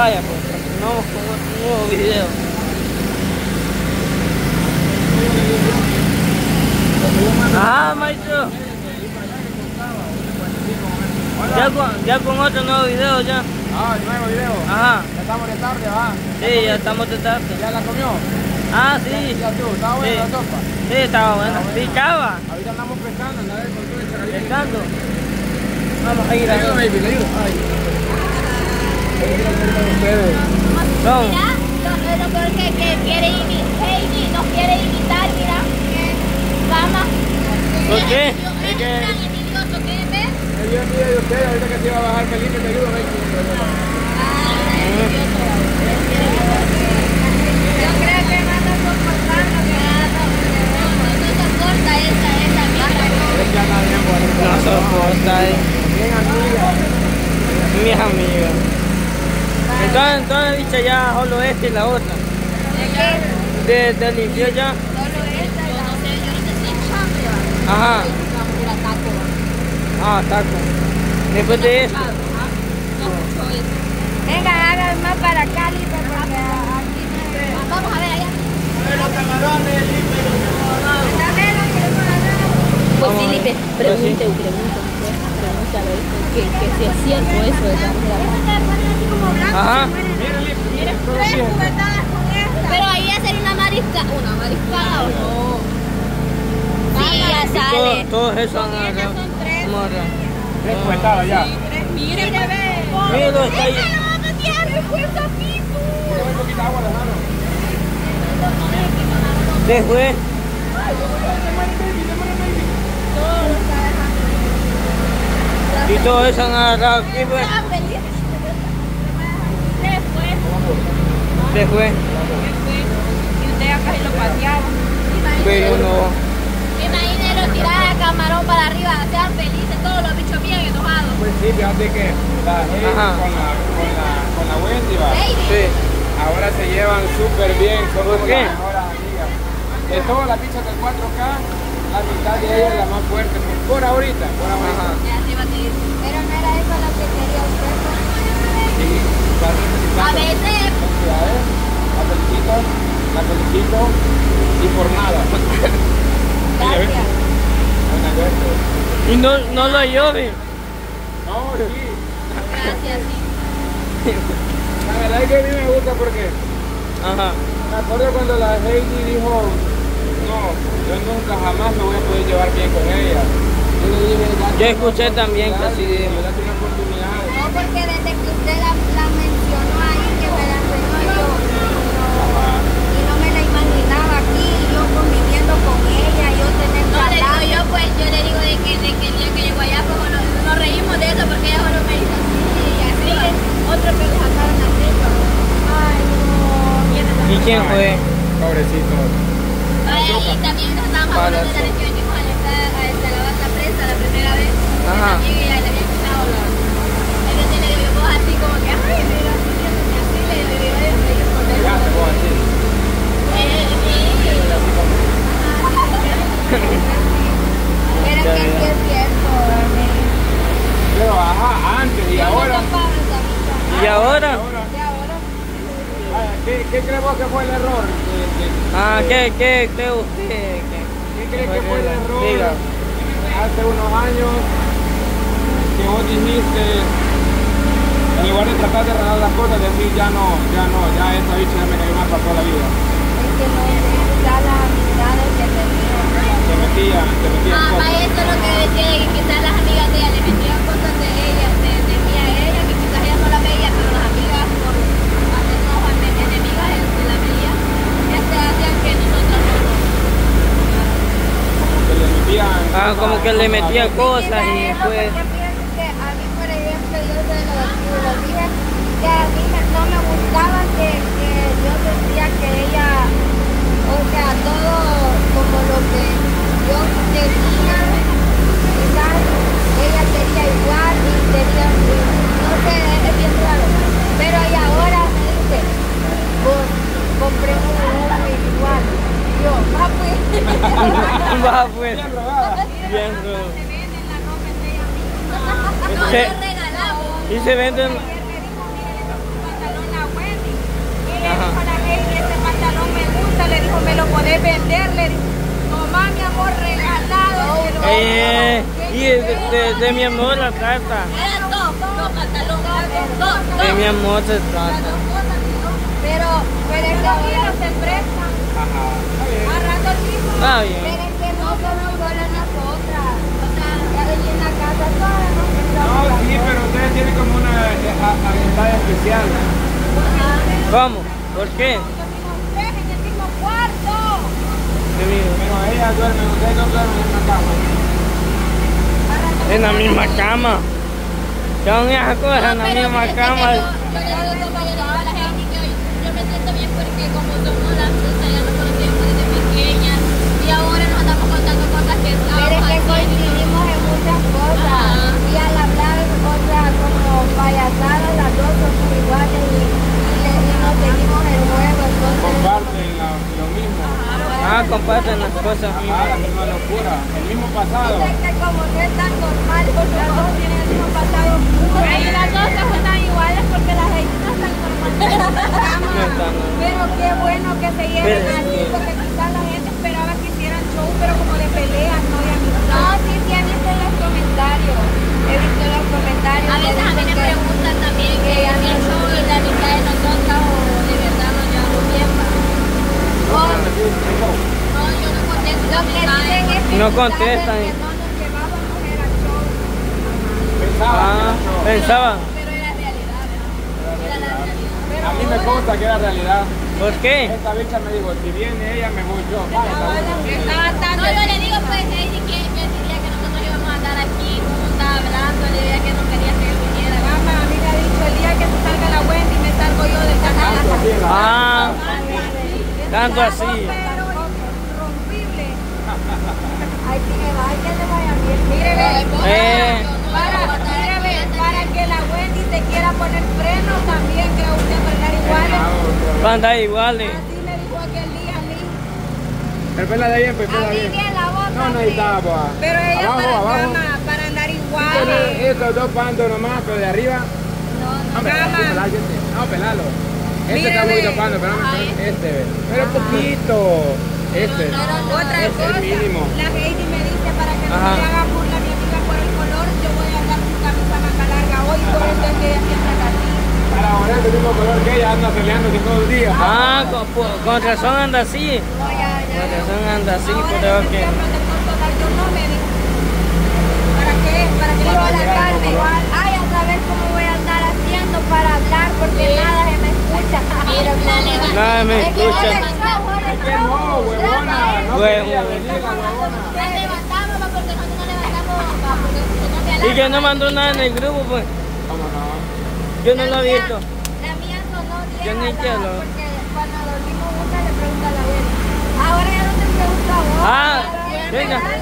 Vaya, pues continuamos con otro nuevo video. Ajá, maestro. Ya con, ya con otro nuevo video ya. Ah, el nuevo video. Ajá. Ya estamos de tarde, va. Sí, ya estamos de tarde. ¿Ya la comió? Ah, sí. Ya tú, ¿estaba buena Sí. la sopa? Sí, estaba buena. Picaba. Ahorita andamos pescando, andar con todo el. Pescando. Vamos a ir Le ayudo, a baby, le ayudo. Ay. Ahí quiero hacer con ustedes. No. Mira, lo, lo peor que, que quiere imitar, Heidi nos quiere imitar, mira. Vamos. ¿Por qué? Es que... de ustedes, ahorita que se iba a bajar Felipe, te ayudo, baby. Ay, envidioso. Yo creo que no está soportando que no, no soporta esa, esa mierda. Es que anda bien, por No soporta, eh. Bien, amiga. Mis amigas. Entonces, entonces dice ya solo esta y la otra. De, de limpió ya. Solo esta no sé, yo no sé si es Ajá. Ah, taco. Después de esto. Venga, hagan más para acá, Lipe, porque aquí Vamos a ver allá. Pues ver. Lipe, Pues sí. pregunte, pregunte, pregúntale que, que si es cierto eso de la Ajá. Pero ahí ya sería una marisca. ¿Una mariscada o no? Sí, ya Y todo- sale. todos esos son tres. Ya. Mire, bebé. Míralo, está ahí. ¡Fue. Se. Y todo eso han agarrado aquí, pues. Estaba feliz. Se fue. Se fue. Y usted acá y lo pateaba. Pero no. Tirar el camarón para arriba, sean felices, todos los bichos bien enojados. Pues sí, fíjate que la Ajá. con la, con la, con la Wendy, va. Sí. Ahora se llevan súper bien, son ¿Por qué? las mejores amigas. De todas las bichas del 4K, la mitad de ella es la más fuerte, por, ahorita, por ahorita. Ya decir. Pero no era eso lo que quería usted. Sí, la felicitando. A veces La felicito, la felicito y por nada. Gracias. Y no, no lo llove. No, sí. Gracias, sí. La verdad es que a mí me gusta porque Ajá. me acuerdo cuando la Heidi dijo, no, yo nunca jamás me voy a poder llevar bien con ella. Yo le dije, "Date Yo escuché también que así dijo. No, porque desde que usted la, la mencionó ahí, que me la enseñó yo, no, y no me la imaginaba aquí, yo conviviendo con ella, yo tener No, le digo yo, pues, yo le digo de que, de que el día que llegó allá, pues, bueno, nos reímos de eso, porque ella solo me dijo así, y así, otro que le sacaron la tripa. Ay, no. ¿Y quién fue? Pobrecito. Ay, y también nos estábamos hablando de la vez que venimos a esta, a esta la banda presa la primera vez. que Ajá. También ella le había quitado la. Entonces le digo, vos así como que, ay, mira, así, así, así, le digo, yo me digo, por Ya eso. te puedo decir. Eh, sí. Pero que sí es cierto. Pero ajá, antes y ahora. ¿Y ahora? ahora. Vaya, ¿Qué, ¿Qué crees vos que fue el error? de- ¿qué, qué cree usted? que- ¿Qué crees que fue el error Diga. hace unos años que vos dijiste, en lugar de tratar de arreglar las cosas, decir ya no, ya no, ya esa bicha ya me cayó mal para toda la vida? Es que no ya las amistades que tenían. Te metían, te metían Ah, cosas. eso es lo que decía, que quizás las amigas de ella le metían cosas de ella, de, de mí a ella, que quizás ella no la veía, pero las amigas por hacernos enemigas de la veía, este, hacían que nosotros no nos... Que le metían Ah, como que le metía cosas. y después... Porque fíjense que a mí, por ejemplo, yo se lo, lo dije, que a mí me- no me gustaba que, que yo sentía que ella, o sea, todo como lo que yo tenía, quizás ella quería igual y quería, no sé, es bien raro. Pero y ahora me dice, vos compremos uno igual. Y yo, ah, pues. Va, pues. Bien robada. Bien, rudo. Se venden la ropa entre ellas mismas. No, Sí. yo regalamos. Y se venden... Le a dijo a me lo podés vender, le dijo, mamá, mi amor, regalado. Eh, regalo". y de, de- de mi amor la trata. De mi amor se trata. Pero, pero es que ahora se prestan. Ajá. Está. A bien. es que no somos solo nosotras. O sea, ahí en la casa todas nos No, prestamos. sí, pero ustedes tienen como una eh, a- amistad especial. ¿Cómo? ¿Por qué? En el mismo cuarto. De mi- Pero ella duerme, ustedes no duermen en una cama. En la misma cama. Son esas cosas en la misma cama. Yo, yo yo la gente que yo, yo me siento bien porque como somos las dos, ya nos conocemos desde pequeñas y ahora nos andamos contando cosas que Pero estábamos es que haciendo. coincidimos en muchas cosas. Ajá. Y al hablar, o sea, como payasadas, las dos somos iguales y, y, le- y nos seguimos el juego. Entonces, Comparten la- lo mismo. Ah, comparten las cosas. Ajá, la misma locura. El mismo pasado. es que como no es tan normal, porque las dos tienen el mismo pasado. Ahí las dos se juntan iguales porque las Heidi no están normales. Pero qué bueno que se lleven así, porque quizás la gente esperaba que hicieran show, pero como de peleas, no de amistad. No, sí, sí, he visto los comentarios. He visto los comentarios. A veces a mí me preguntan también que a mí el show y la amistad de nosotras o de verdad nos llevamos bien. va. No, yo no contesto Lo que dicen es que No contestan. que no nos llevábamos era show. Pensaba que Ah, era show. pensaba. Pero era realidad, ¿verdad? Era la realidad. A mí me consta que era realidad. ¿Por qué? Esta bicha me dijo, si viene ella, me voy yo. Bien. Estaba tan No, yo le digo pues Heidi que, ese día que nosotros íbamos a andar aquí juntas hablando, le dije que no quería que yo viniera. Mamá, a mí me ha dicho el día que se salga la Wendy, me salgo yo de esta Tanto casa. así en la- Ah, tanto así. Pero irrompible. Ay, tiene ay, que le vaya bien. Mire, ve, Eh. para, mire, ve, para que la Wendy se quiera poner freno también, creo usted, para andar iguales. Van a andar iguales. Así me dijo aquel día a mí. De bien, A la. No necesitaba, pues. Pero ella Abajo, para abajo. cama, para andar Pero iguales. estos dos pantos nomás, pero de arriba. No, no, pelalo, este. No, pelalo. Este está muy topando, pero no, este, ve. Pero poquito. Este. Otra Este es cosa, el mínimo. la Heidi me dice para que no Ajá. me haga burla mi amiga por el color, yo voy a andar sin camisa manga larga hoy, por eso es que ella siempre anda así. Para ahora el mismo color que ella anda peleando todos los días. Ah, con, razón anda así. No, ya, ya. Con razón anda así, Ahora pero le que. decía protector solar, yo no me dijo. ¿Para qué? ¿Para qué a la Carmen? Ay, a saber cómo voy a andar haciendo para hablar, porque nada se me escucha. Mira, la levanta. Nada me Es que el el no, huevona. No huevona. Nos levantamos va, porque nosotros levantamos no te Y que no mandó nada en el grupo, pues. ¿Cómo no? Yo no lo he visto. La mía sonó bien. Yo ni quiero. Porque cuando dormimos juntas le pregunta a la abuela. Ahora ya no te pregunto a vos. Ah, venga. pregunta.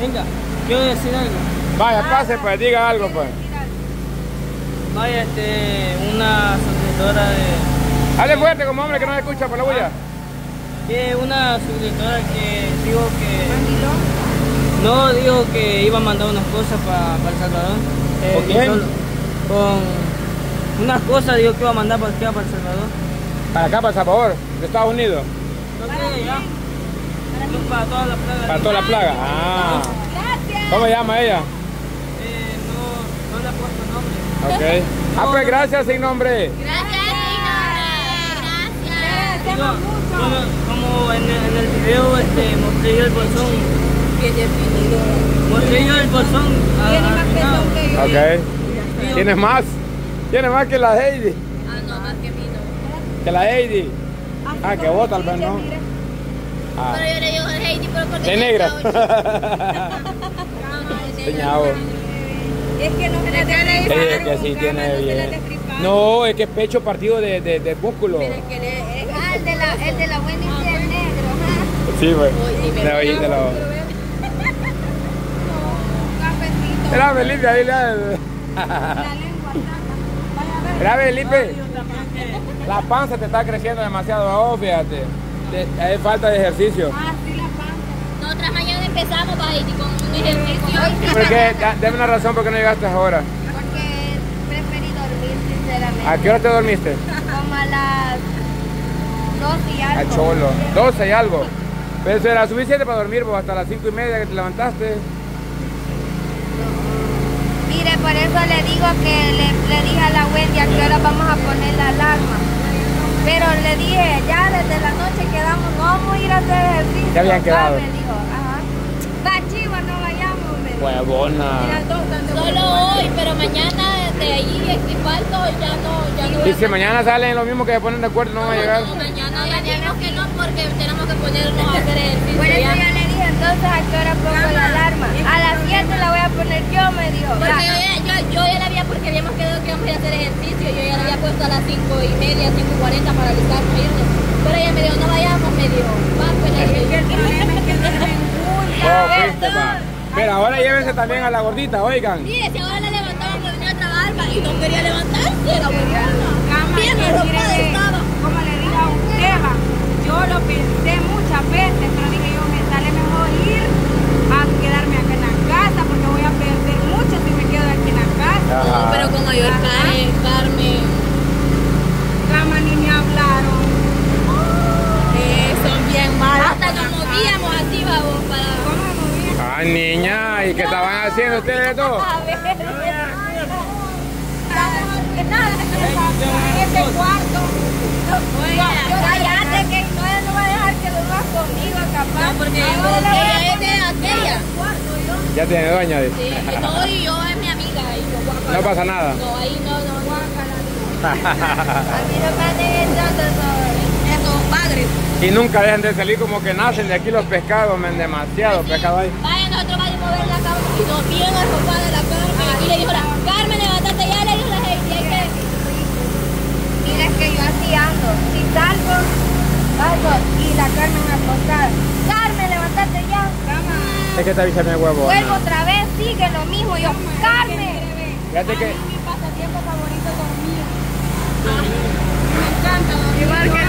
Venga, quiero decir algo. Vaya, pase, pues, diga algo, pues. Vaya, este, una suscriptora de. Hable fuerte como hombre que no se escucha por la bulla. Que una suscriptora que dijo que. No, dijo que iba a mandar unas cosas para El Salvador. Eh, ¿Con que quién? solo- con unas cosas dijo que iba a mandar para acá, para El Salvador. Para acá, para El Salvador, de Estados Unidos. No sé, ya. Para toda la plaga. Para toda la plaga. Ah. Gracias. ¿Cómo se llama ella? Eh, no, no le he puesto nombre. Ok. Ah, pues gracias sin nombre. Gracias, señora. Gracias. Digo, como, como en, el- en el video este, mostré yo el bolsón. Mostré yo el bolsón. a- Tiene más peso que yo. Ok. ¿Tienes más? ¿Tienes más que la Heidi? Ah, no, más que mí no. Que la Heidi. Ah, que vos tal vez no. Ah. Pero yo le digo a Heidi, pero porque De negra. Señado. Es que no se le Sí, es que sí tiene bien. No, es que es pecho partido de, de, de músculo. Ah, el de la, el de la Wendy sí es negro. Sí, güey. De ahí, de la... No, un cafecito. Era Felipe, ahí le... La lengua saca. Vaya a ver. Mira, Felipe. La panza te está creciendo demasiado, oh, fíjate. Te- Hay falta de ejercicio. Ah, sí, la panza. Nosotras mañana empezamos, Heidi, con un ejercicio. Porque, da- dame una razón por qué no llegaste ahora. Porque preferí dormir, sinceramente. ¿A qué hora te dormiste? Como a las 12 y algo. Al cholo. 12 y algo. Pero eso era suficiente para dormir vos hasta las 5 y media que te levantaste. Mire, por eso le digo que le, le dije a la Wendy a qué hora vamos a poner la alarma. Pero le dije, ya desde la noche quedamos, no vamos a ir a hacer ejercicio. Ya habían Va, quedado. Me dijo, ajá. Va chiva, no vayamos, me dijo. Huevona. Solo hoy, pero mañana de ahí equipando ya no, ya no. Y si mañana salen lo mismo que se ponen de acuerdo, no van a llegar. No, mañana ya dijimos que no porque tenemos que ponernos a hacer ejercicio. Ya. Entonces a qué hora pongo la alarma. A las 7 la voy a poner yo, me dijo. Porque yo ya, yo, yo ya la había, porque habíamos quedado que íbamos a hacer ejercicio, yo ya la había puesto a las 5 y media, 5 y 40 para alistarnos irnos. Pero ella me dijo, no vayamos, me dijo, va, pues dije. Oh, fuiste, va. Pero ahora llévense también a la gordita, oigan. Mire, si ahora la levantamos que venía a trabajar y no quería levantarse, la. Cama, Bien que arropada estaba. Como le dije a usted, va, yo lo pensé muchas veces, pero dije yo, me sale mejor ir a quedarme acá en la casa, porque voy a perder mucho si me quedo aquí en la casa. Ajá. No, pero con mayor Ajá. Karen, Carmen. Cama ni me hablaron. Eh, son bien malas. Hasta nos movíamos así, vamos, para... ¿Cómo me movían? Ah, niña, ¿y qué estaban haciendo ustedes dos? A ver. En este cuarto. Oiga, Cállate que no, ella no va a dejar que duermas conmigo, capaz. No, porque Ahora le voy a ella es de poner aquella. Ya tiene dueña, Sí, dice. y no, y yo es mi amiga. Y yo, guácala. No pasa nada. No, ahí no, no, no. A mí no me han. Esos padres. Y nunca dejan de salir como que nacen de aquí los pescados, men, demasiado pescado hay. Vaya, nosotros vayamos a ver la cama. Y nos bien arropada la Carmen. Y le dijo, la, Carmen, levántate ya, le dijo la que... Mira que yo así ando. Si salgo, paso y la Carmen acostada. Carmen. Es que esta bicha me huevo. Vuelvo otra vez, sigue lo mismo. Yo, Carmen. Fíjate que Mi pasatiempo favorito es dormir. Me encanta dormir.